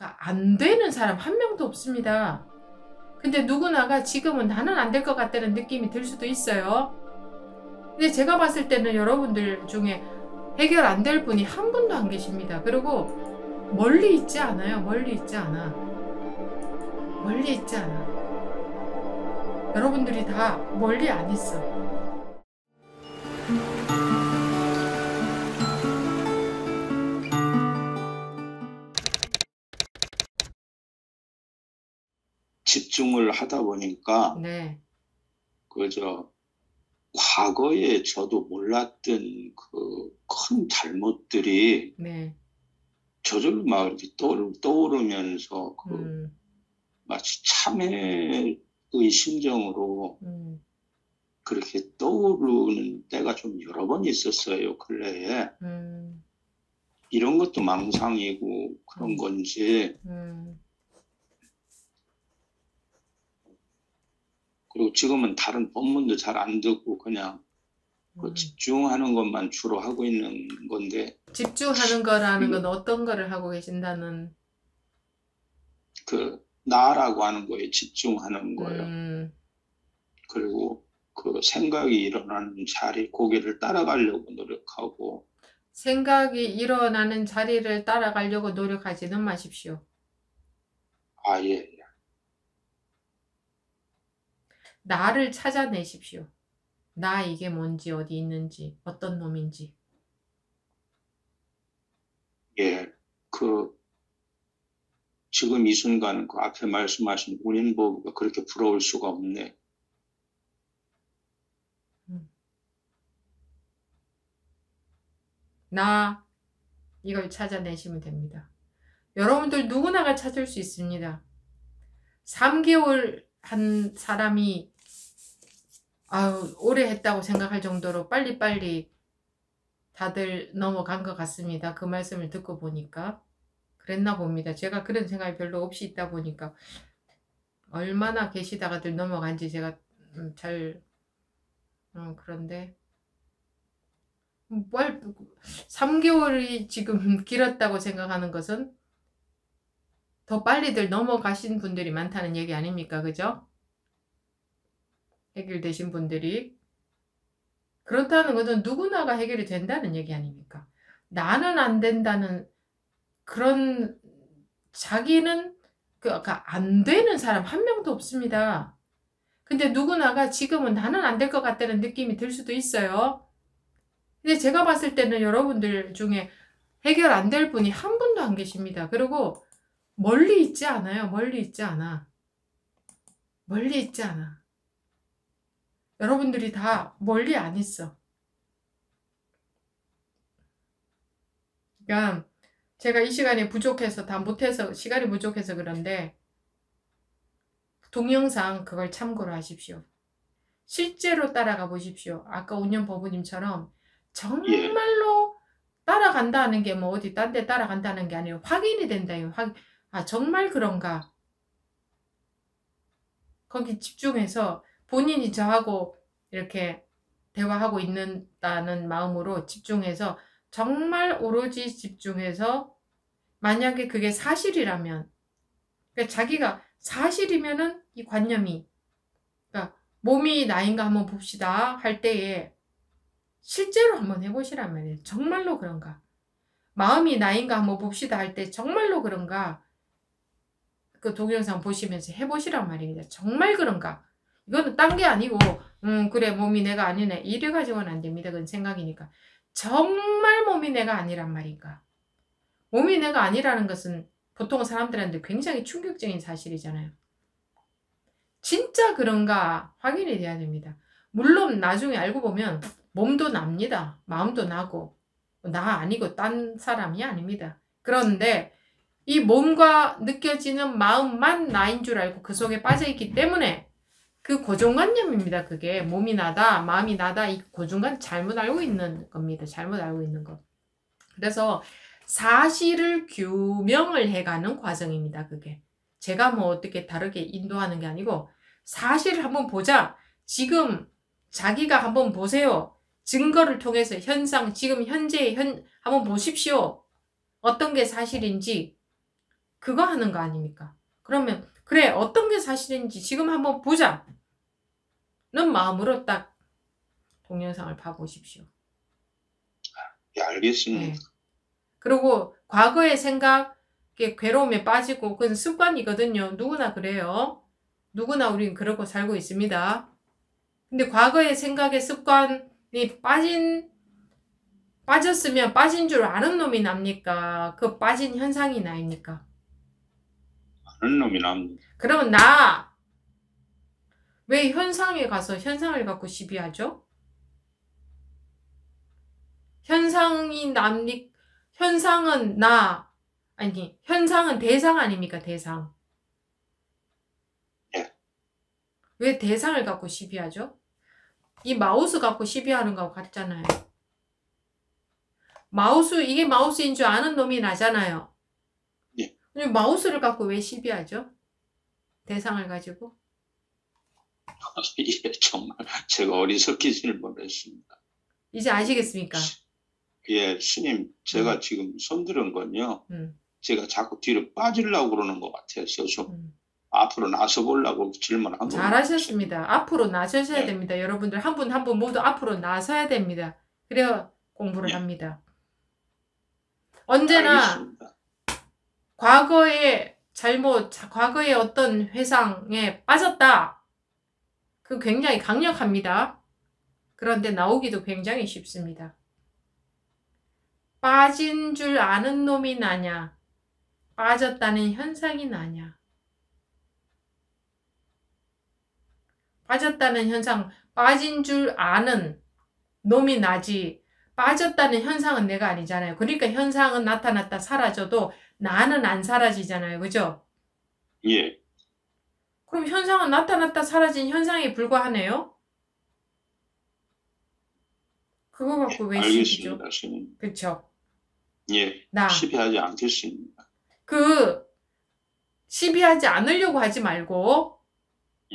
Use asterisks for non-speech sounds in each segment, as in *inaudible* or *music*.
안 되는 사람 한 명도 없습니다. 근데 누구나가 지금은 나는 안 될 것 같다는 느낌이 들 수도 있어요. 근데 제가 봤을 때는 여러분들 중에 해결 안 될 분이 한 분도 안 계십니다. 그리고 멀리 있지 않아요. 멀리 있지 않아. 멀리 있지 않아. 여러분들이 다 멀리 안 있어. 집중을 하다 보니까 네. 그저 과거에 저도 몰랐던 그 큰 잘못들이 네. 저절로 막 이렇게 떠오르, 떠오르 면서 그 음, 마치 참회의 심정으로 음, 그렇게 떠오르는 때가 좀 여러 번 있었어요, 근래에. 음, 이런 것도 망상이고 그런 음. 건지, 그리고 지금은 다른 법문도 잘 안 듣고 그냥 그 음. 집중하는 것만 주로 하고 있는 건데, 집중하는 거라는 건 어떤 거를 하고 계신다는 그 나라고 하는 거에 집중하는 거예요. 음, 그리고 그 생각이 일어나는 자리, 고개를 따라가려고 노력하고, 생각이 일어나는 자리를 따라가려고 노력하지는 마십시오. 아, 예, 예. 나를 찾아내십시오. 나 이게 뭔지 어디 있는지 어떤 놈인지 예, 그, 지금 이 순간 그 앞에 말씀하신 운인보부가 그렇게 부러울 수가 없네. 나 이걸 찾아내시면 됩니다. 여러분들 누구나가 찾을 수 있습니다. 3개월 한 사람이 아유 오래 했다고 생각할 정도로 빨리빨리 다들 넘어간 것 같습니다. 그 말씀을 듣고 보니까 그랬나 봅니다. 제가 그런 생각이 별로 없이 있다 보니까 얼마나 계시다가들 넘어간지 제가 음, 잘 어, 그런데 뭘 3개월이 지금 *laughs* 길었다고 생각하는 것은 더 빨리들 넘어가신 분들이 많다는 얘기 아닙니까? 그죠? 해결되신 분들이 그렇다는 것은 누구나가 해결이 된다는 얘기 아닙니까? 나는 안 된다는 그런 자기는 그안 되는 사람 한 명도 없습니다. 근데 누구나가 지금은 나는 안 될 것 같다는 느낌이 들 수도 있어요. 근데 제가 봤을 때는 여러분들 중에 해결 안 될 분이 한 분도 안 계십니다. 그리고 멀리 있지 않아요. 멀리 있지 않아. 멀리 있지 않아. 여러분들이 다 멀리 안 있어. 그러니까 제가 이 시간이 부족해서 다 못해서 시간이 부족해서 그런데 동영상 그걸 참고로 하십시오. 실제로 따라가 보십시오. 아까 운영 법부님처럼 정말로 따라간다는 게 뭐 어디 딴 데 따라간다는 게 아니고 확인이 된다요. 확, 아 정말 그런가? 거기 집중해서 본인이 저하고 이렇게 대화하고 있는다는 마음으로 집중해서 정말 오로지 집중해서 만약에 그게 사실이라면 그러니까 자기가 사실이면은 이 관념이 그러니까 몸이 나인가 한번 봅시다 할 때에 실제로 한번 말이에요. 정말로 그런가? 마음이 나인가 한번 봅시다 할 때 정말로 그런가? 그 동영상 보시면서 해보시란 말입니다. 정말 그런가? 이거는 딴 게 아니고 음 그래 몸이 내가 아니네 이래 가지고는 안 됩니다. 그건 생각이니까 정말 몸이 내가 아니란 말인가? 몸이 내가 아니라는 것은 보통 사람들한테 굉장히 충격적인 사실이잖아요. 진짜 그런가 확인이 돼야 됩니다. 물론 나중에 알고 보면 몸도 납니다. 마음도 나고 나 아니고 딴 사람이 아닙니다. 그런데 이 몸과 느껴지는 마음만 나인 줄 알고 그 속에 빠져 있기 때문에 그 고정관념입니다. 그게 몸이 나다, 마음이 나다 이 고정관 잘못 알고 있는 겁니다. 잘못 알고 있는 것. 그래서 사실을 규명을 해가는 과정입니다. 그게 제가 뭐 어떻게 다르게 인도하는 게 아니고 사실을 한번 보자. 지금 자기가 한번 보세요. 증거를 통해서 현상 지금 현재 현 한번 보십시오. 어떤 게 사실인지 그거 하는 거 아닙니까? 그러면 그래 어떤 게 사실인지 지금 한번 보자. 는 마음으로 딱 동영상을 봐보십시오. 예, 알겠습니다. 네. 그리고 과거의 생각에 괴로움에 빠지고 그건 습관이거든요. 누구나 그래요. 누구나 우린 그러고 살고 있습니다. 근데 과거의 생각에 습관이 빠진 빠졌으면 빠진 줄 아는 놈이 납니까? 그 빠진 현상이 나입니까? 아는 놈이 납니다. 그러면 나 왜 현상에 가서 현상을 갖고 시비하죠? 현상이 납니 현상은 나 아니 현상은 대상 아닙니까 대상 예. 왜 대상을 갖고 시비하죠? 이 마우스 갖고 시비하는 거하고 같잖아요 마우스 이게 마우스인 줄 아는 놈이 나잖아요 마우스를 갖고 왜 시비하죠? 대상을 가지고 *laughs* 예, 정말 제가 어리석게 질문했습니다. 이제 아시겠습니까? 예, 스님, 제가 지금 손들은 건요. 음, 제가 자꾸 뒤로 빠지려고 그러는 것 같아서 좀 음. 앞으로 나서 보려고 질문한 겁니다. 잘하셨습니다. 앞으로 나서셔야 네. 됩니다. 여러분들 한 분 한 분 모두 앞으로 나서야 됩니다. 그래야 공부를 네. 합니다. 언제나 알겠습니다. 과거의 잘못, 자- 과거의 어떤 회상에 빠졌다. 그 굉장히 강력합니다. 그런데 나오기도 굉장히 쉽습니다. 빠진 줄 아는 놈이 나냐? 빠졌다는 현상이 나냐? 빠졌다는 현상, 빠진 줄 아는 놈이 나지, 빠졌다는 현상은 내가 아니잖아요. 그러니까 현상은 나타났다 사라져도 나는 안 사라지잖아요. 그죠? 예, 그럼 현상은 나타났다 사라진 현상에 불과하네요? 그거 갖고 왜 시비죠? 알겠습니다, 스님. 그쵸? 예, 나. 시비하지 않겠습니다. 그, 시비하지 않으려고 하지 말고,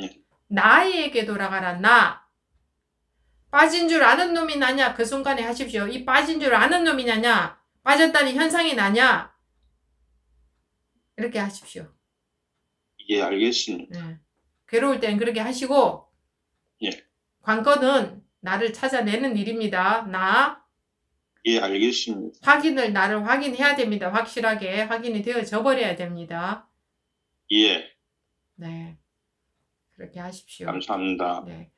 예. 나에게 돌아가라, 나. 빠진 줄 아는 놈이 나냐? 그 순간에 하십시오. 이 빠진 줄 아는 놈이 나냐? 빠졌다는 현상이 나냐? 이렇게 하십시오. 예, 알겠습니다. 네. 괴로울 땐 그렇게 하시고, 예. 관건은 나를 찾아내는 일입니다. 나, 예, 알겠습니다. 확인을, 나를 확인해야 됩니다. 확실하게 확인이 되어져 버려야 됩니다. 예, 네. 그렇게 하십시오. 감사합니다. 네.